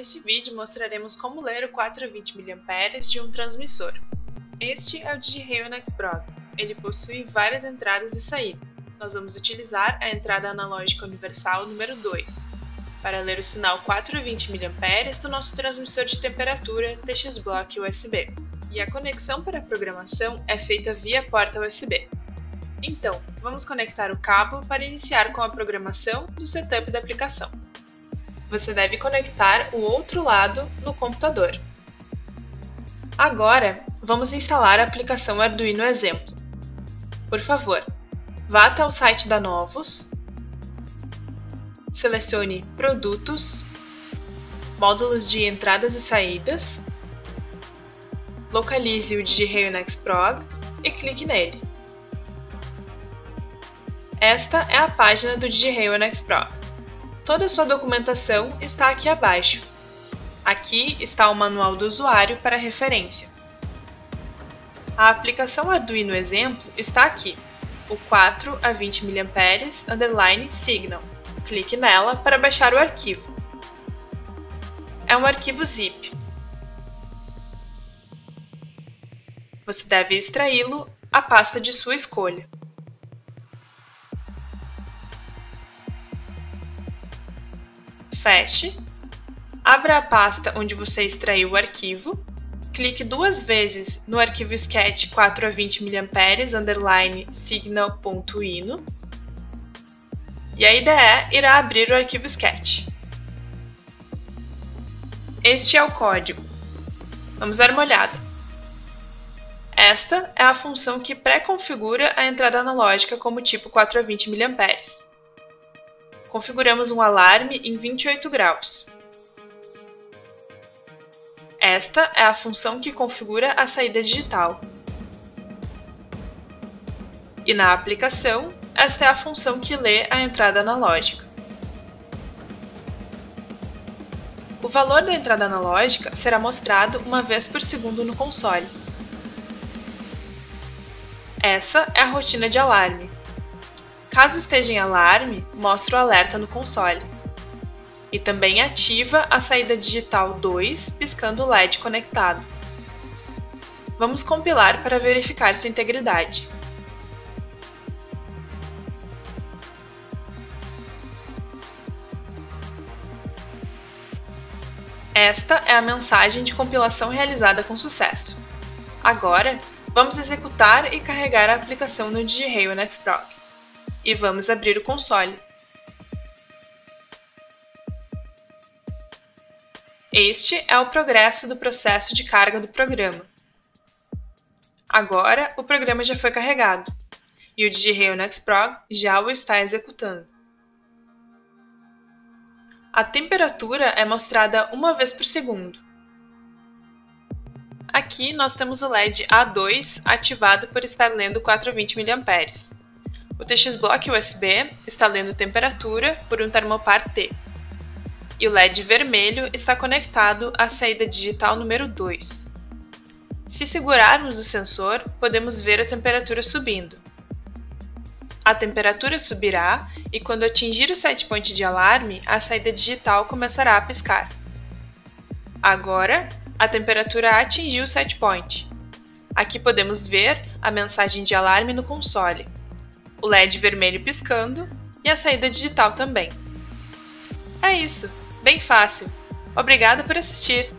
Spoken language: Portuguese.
Neste vídeo mostraremos como ler o 420 mAh de um transmissor. Este é o DigiRail NexProg. Ele possui várias entradas e saídas. Nós vamos utilizar a entrada analógica universal número 2 para ler o sinal 420 mA do nosso transmissor de temperatura TX-Block USB. E a conexão para a programação é feita via porta USB. Então, vamos conectar o cabo para iniciar com a programação do setup da aplicação você deve conectar o outro lado no computador. Agora, vamos instalar a aplicação Arduino Exemplo. Por favor, vá até o site da Novos, selecione Produtos, Módulos de entradas e saídas, localize o DigiRail Prog e clique nele. Esta é a página do DigiRail Prog. Toda sua documentação está aqui abaixo. Aqui está o manual do usuário para referência. A aplicação Arduino Exemplo está aqui, o 4 a 20 mA underline signal. Clique nela para baixar o arquivo. É um arquivo zip. Você deve extraí-lo à pasta de sua escolha. Feche, abra a pasta onde você extraiu o arquivo, clique duas vezes no arquivo sketch 4 a 20 mA underline signal.ino e a IDE irá abrir o arquivo sketch. Este é o código. Vamos dar uma olhada. Esta é a função que pré-configura a entrada analógica como tipo 4 a 20 mA configuramos um alarme em 28 graus. Esta é a função que configura a saída digital. E na aplicação, esta é a função que lê a entrada analógica. O valor da entrada analógica será mostrado uma vez por segundo no console. Essa é a rotina de alarme. Caso esteja em alarme, mostra o alerta no console. E também ativa a saída digital 2 piscando o LED conectado. Vamos compilar para verificar sua integridade. Esta é a mensagem de compilação realizada com sucesso. Agora, vamos executar e carregar a aplicação no DigiRail NextProg e vamos abrir o console. Este é o progresso do processo de carga do programa. Agora, o programa já foi carregado e o DigiRail NextProg já o está executando. A temperatura é mostrada uma vez por segundo. Aqui nós temos o LED A2 ativado por estar lendo 420 mA. O TX-Block USB está lendo temperatura por um termopar T. E o LED vermelho está conectado à saída digital número 2. Se segurarmos o sensor, podemos ver a temperatura subindo. A temperatura subirá e quando atingir o setpoint de alarme, a saída digital começará a piscar. Agora, a temperatura atingiu o setpoint. Aqui podemos ver a mensagem de alarme no console o LED vermelho piscando e a saída digital também. É isso, bem fácil. Obrigada por assistir!